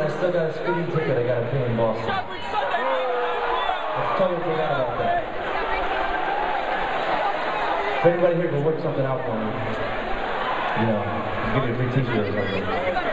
I still got a speeding ticket I gotta pay in Boston. I totally forgot about that. If anybody here can work something out for me, you know, give me a free t-shirt or something.